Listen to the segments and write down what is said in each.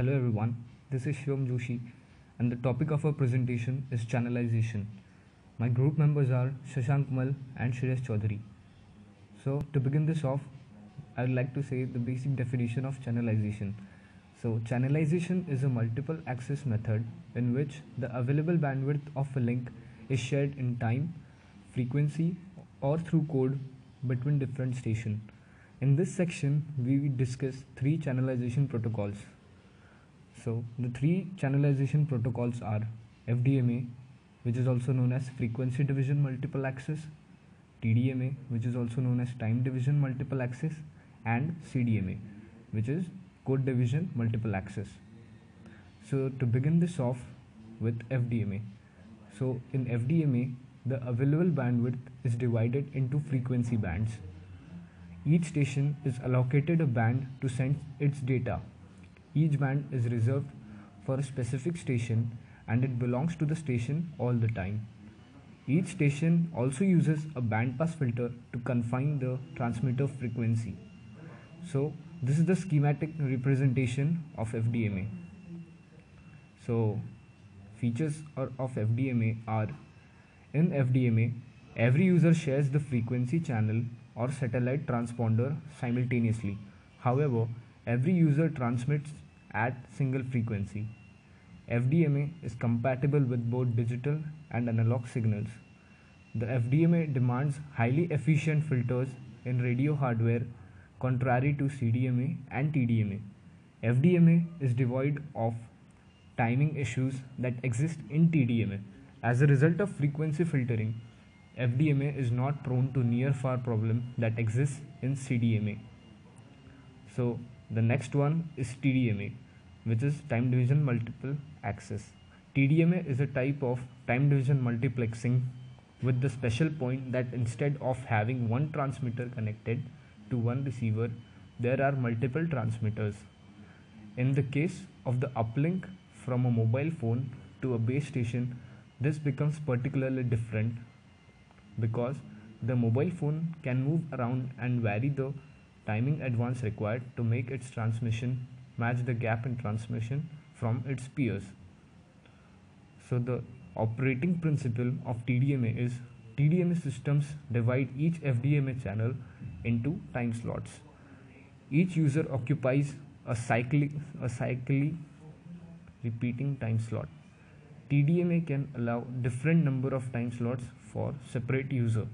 Hello everyone, this is Shivam Joshi and the topic of our presentation is channelization. My group members are Shashank Mal and Shreyash Chaudhary. So to begin this off, I would like to say the basic definition of channelization. So channelization is a multiple access method in which the available bandwidth of a link is shared in time, frequency or through code between different stations. In this section, we will discuss three channelization protocols. So the three channelization protocols are FDMA, which is also known as frequency division multiple access, TDMA, which is also known as time division multiple access, and CDMA, which is code division multiple access. So to begin this off with FDMA. So in FDMA, the available bandwidth is divided into frequency bands. Each station is allocated a band to send its data each band is reserved for a specific station and it belongs to the station all the time. Each station also uses a bandpass filter to confine the transmitter frequency. So this is the schematic representation of FDMA. So features of FDMA are in FDMA every user shares the frequency channel or satellite transponder simultaneously. However, every user transmits at single frequency. FDMA is compatible with both digital and analog signals. The FDMA demands highly efficient filters in radio hardware contrary to CDMA and TDMA. FDMA is devoid of timing issues that exist in TDMA. As a result of frequency filtering, FDMA is not prone to near far problem that exists in CDMA. So the next one is TDMA, which is time division multiple access. TDMA is a type of time division multiplexing with the special point that instead of having one transmitter connected to one receiver, there are multiple transmitters. In the case of the uplink from a mobile phone to a base station, this becomes particularly different because the mobile phone can move around and vary the timing advance required to make its transmission match the gap in transmission from its peers. So the operating principle of TDMA is TDMA systems divide each FDMA channel into time slots. Each user occupies a cyclic a cyclically repeating time slot. TDMA can allow different number of time slots for separate user.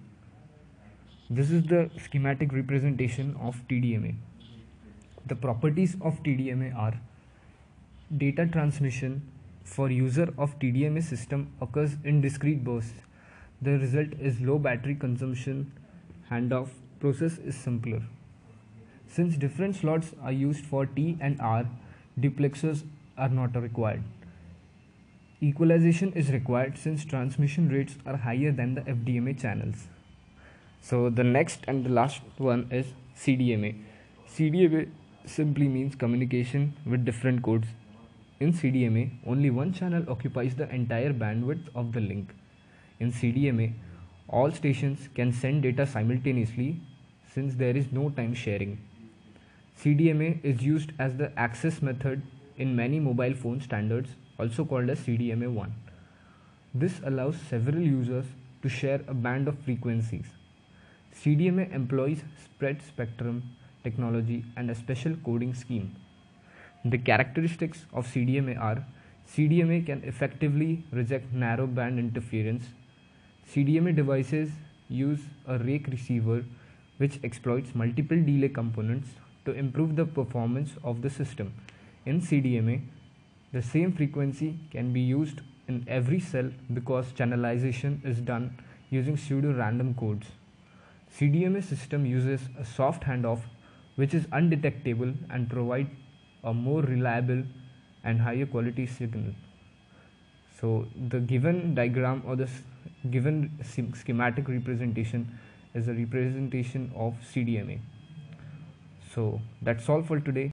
This is the schematic representation of TDMA. The properties of TDMA are data transmission for user of TDMA system occurs in discrete bursts. The result is low battery consumption, handoff process is simpler. Since different slots are used for T and R, duplexers are not required. Equalization is required since transmission rates are higher than the FDMA channels. So the next and the last one is CDMA. CDMA simply means communication with different codes. In CDMA, only one channel occupies the entire bandwidth of the link. In CDMA, all stations can send data simultaneously since there is no time sharing. CDMA is used as the access method in many mobile phone standards, also called as CDMA1. This allows several users to share a band of frequencies. CDMA employs spread spectrum technology and a special coding scheme. The characteristics of CDMA are CDMA can effectively reject narrow band interference. CDMA devices use a rake receiver which exploits multiple delay components to improve the performance of the system. In CDMA, the same frequency can be used in every cell because channelization is done using pseudo random codes. CDMA system uses a soft handoff which is undetectable and provide a more reliable and higher quality signal. So the given diagram or the given schematic representation is a representation of CDMA. So that's all for today.